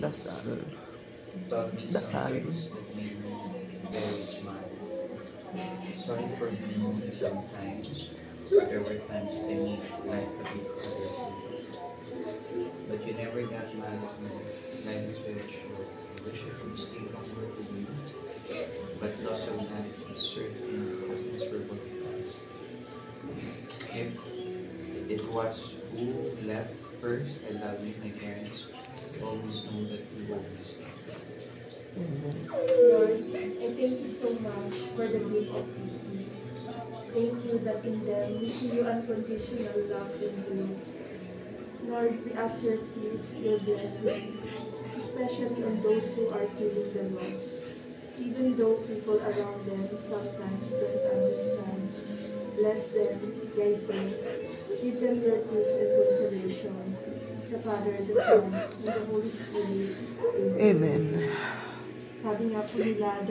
Dasal. Dasal. very smart. Sorry for me sometimes. There were times I made life a bit harder. But you never got mad at me. Life is very short. I wish I could stay longer with you. But loss of life is certain both of us. If it was who left first, I love you, my parents. Always know that you will miss me. Amen. Lord, I thank you so much for the gift of. Thank you that in them we see your unconditional love and grace. Lord, we ask your peace, your blessing, especially on those who are feeling the loss. Even though people around them sometimes don't understand, bless them, guide them, give them your peace and consolation. The Father, the Son, and the Holy Spirit. Amen. Amen. Sabi nga po nila,